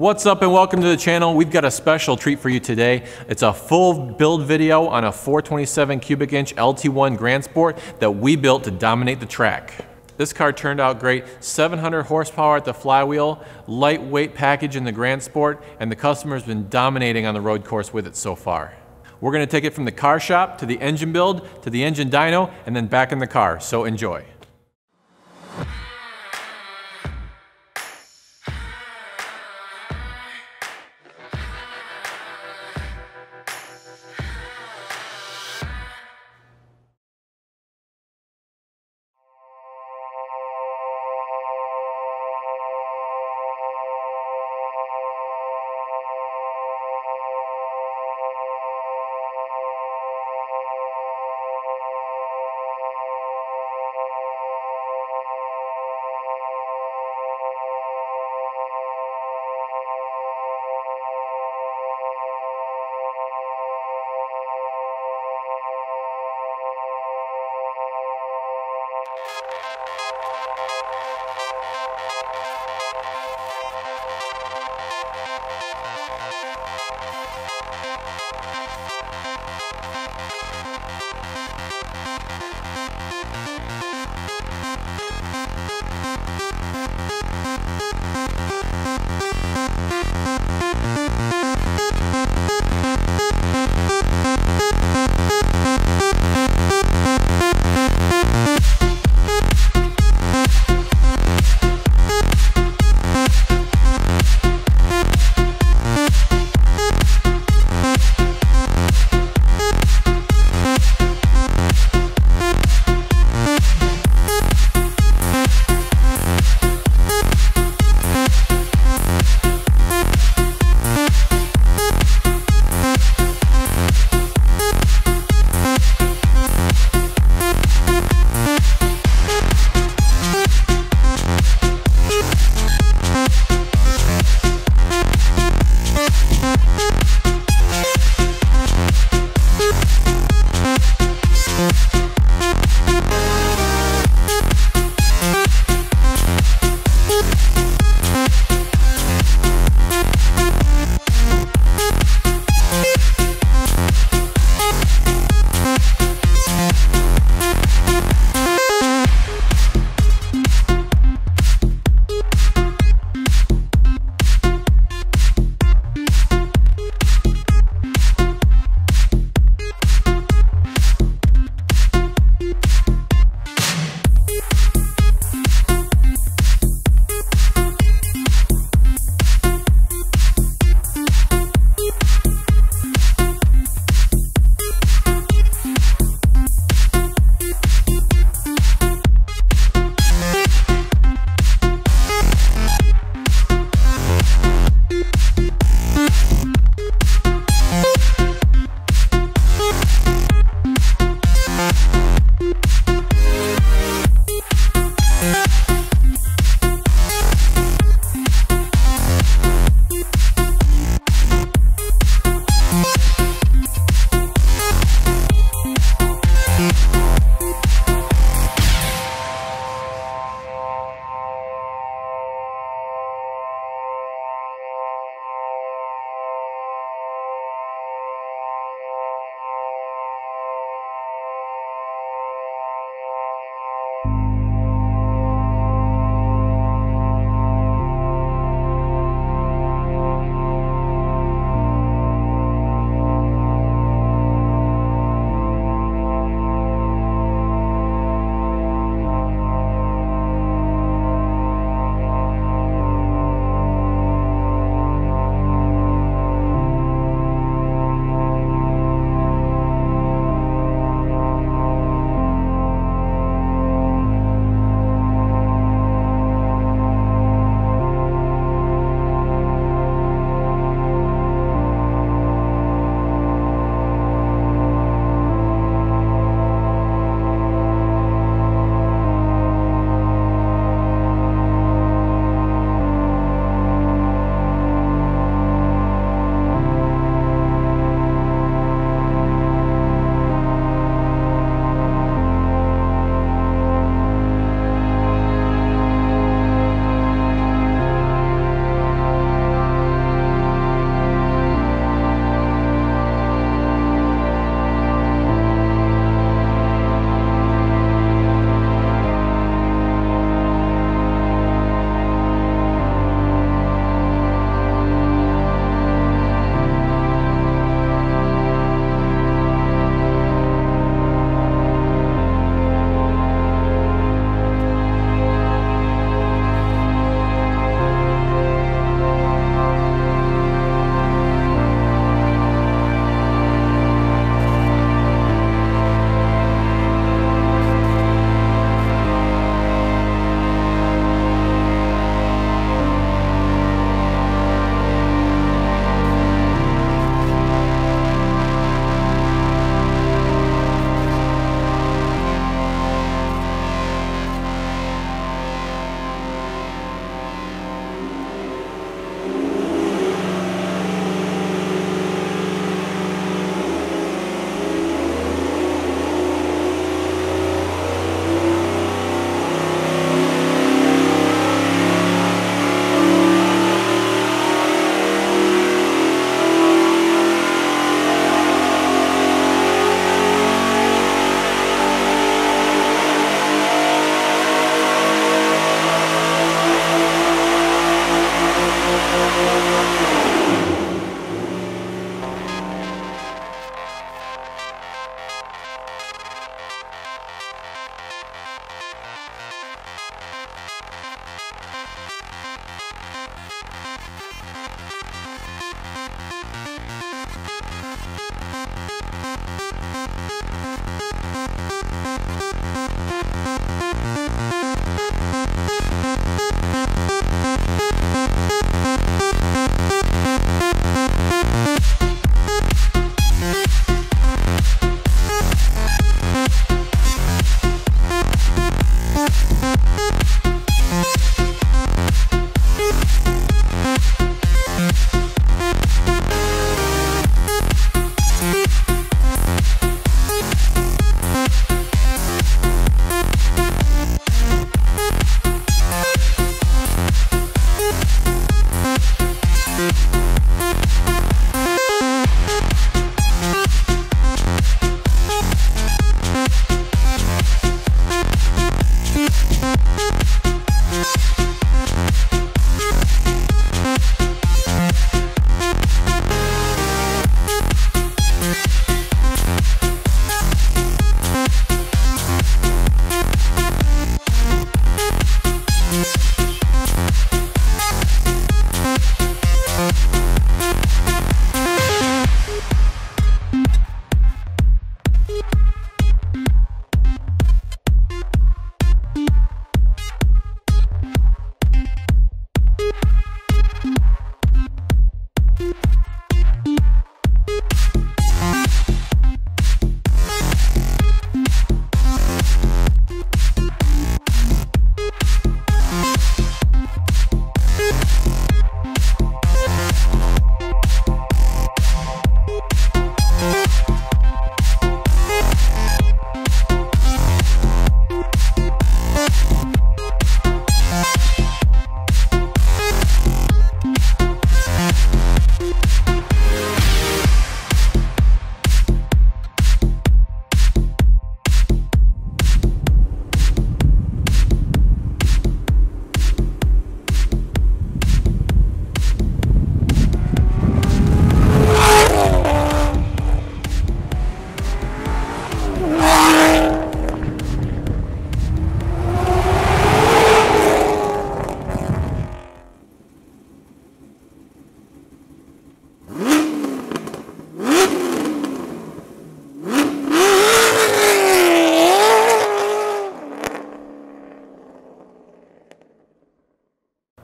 What's up and welcome to the channel. We've got a special treat for you today. It's a full build video on a 427 cubic inch LT1 Grand Sport that we built to dominate the track. This car turned out great. 700 horsepower at the flywheel, lightweight package in the Grand Sport, and the customer's been dominating on the road course with it so far. We're gonna take it from the car shop to the engine build, to the engine dyno, and then back in the car, so enjoy.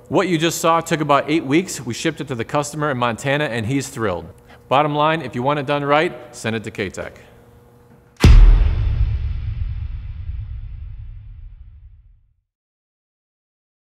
What you just saw took about eight weeks. We shipped it to the customer in Montana and he's thrilled. Bottom line, if you want it done right, send it to Katech.